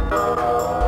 Música